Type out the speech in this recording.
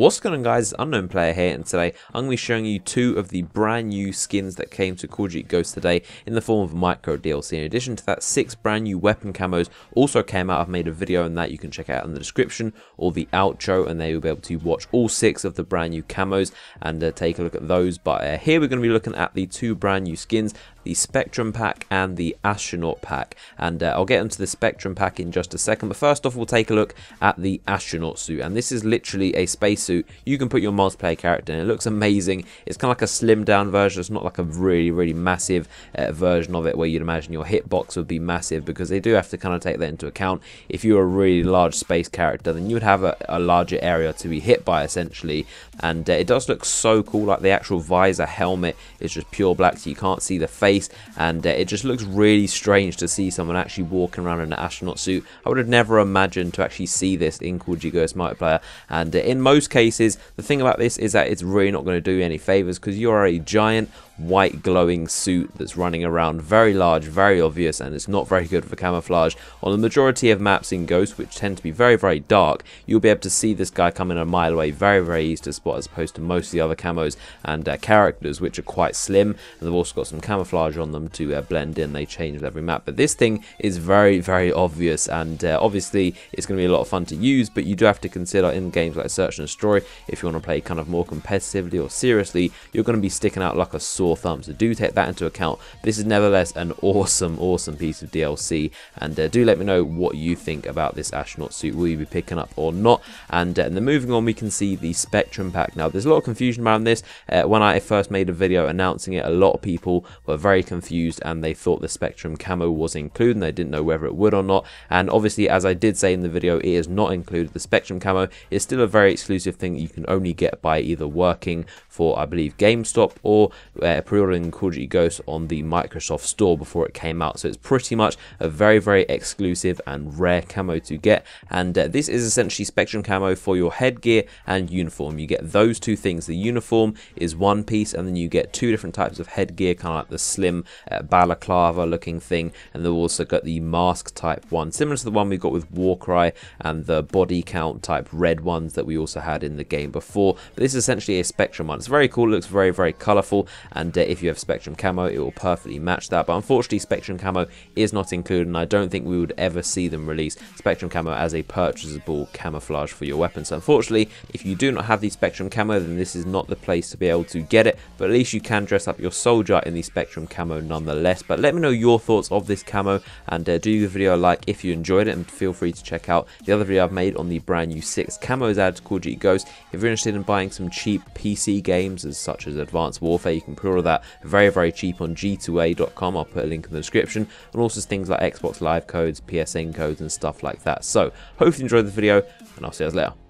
What's going on guys, Unknown Player here and today I'm going to be showing you two of the brand new skins that came to Duty Ghosts today in the form of micro DLC. In addition to that, six brand new weapon camos also came out. I've made a video on that you can check out in the description or the outro and there you'll be able to watch all six of the brand new camos and uh, take a look at those. But uh, here we're going to be looking at the two brand new skins the Spectrum pack and the Astronaut pack. And uh, I'll get into the Spectrum pack in just a second. But first off, we'll take a look at the Astronaut suit. And this is literally a spacesuit. You can put your multiplayer character in. It looks amazing. It's kind of like a slimmed down version. It's not like a really, really massive uh, version of it where you'd imagine your hitbox would be massive because they do have to kind of take that into account. If you're a really large space character, then you would have a, a larger area to be hit by essentially. And uh, it does look so cool. Like the actual visor helmet is just pure black, so you can't see the face and uh, it just looks really strange to see someone actually walking around in an astronaut suit. I would have never imagined to actually see this in Call Ghost multiplayer and uh, in most cases the thing about this is that it's really not going to do you any favors because you are a giant white glowing suit that's running around very large very obvious and it's not very good for camouflage on the majority of maps in Ghost which tend to be very very dark you'll be able to see this guy coming a mile away very very easy to spot as opposed to most of the other camos and uh, characters which are quite slim and they've also got some camouflage on them to uh, blend in. They change with every map. But this thing is very, very obvious. And uh, obviously, it's going to be a lot of fun to use. But you do have to consider in games like Search and Destroy, if you want to play kind of more competitively or seriously, you're going to be sticking out like a sore thumb. So do take that into account. This is nevertheless an awesome, awesome piece of DLC. And uh, do let me know what you think about this astronaut suit. Will you be picking up or not? And, uh, and then moving on, we can see the Spectrum pack. Now, there's a lot of confusion around this. Uh, when I first made a video announcing it, a lot of people were very confused and they thought the Spectrum camo was included and they didn't know whether it would or not. And obviously, as I did say in the video, it is not included. The Spectrum camo is still a very exclusive thing you can only get by either working for, I believe, GameStop or uh, pre-ordering Call of Duty Ghost on the Microsoft Store before it came out. So it's pretty much a very, very exclusive and rare camo to get. And uh, this is essentially Spectrum camo for your headgear and uniform. You get those two things. The uniform is one piece, and then you get two different types of headgear, kind of like the slim uh, balaclava looking thing and they've also got the mask type one similar to the one we got with Warcry and the body count type red ones that we also had in the game before but this is essentially a spectrum one it's very cool it looks very very colorful and uh, if you have spectrum camo it will perfectly match that but unfortunately spectrum camo is not included and I don't think we would ever see them release spectrum camo as a purchasable camouflage for your weapon so unfortunately if you do not have the spectrum camo then this is not the place to be able to get it but at least you can dress up your soldier in the spectrum camo nonetheless. But let me know your thoughts of this camo and uh, do the video a like if you enjoyed it and feel free to check out the other video I've made on the brand new 6 camos added to Call of Duty Ghost. If you're interested in buying some cheap PC games as such as Advanced Warfare, you can pre-order that very very cheap on g2a.com. I'll put a link in the description and also things like Xbox Live codes, PSN codes and stuff like that. So hopefully you enjoyed the video and I'll see you guys later.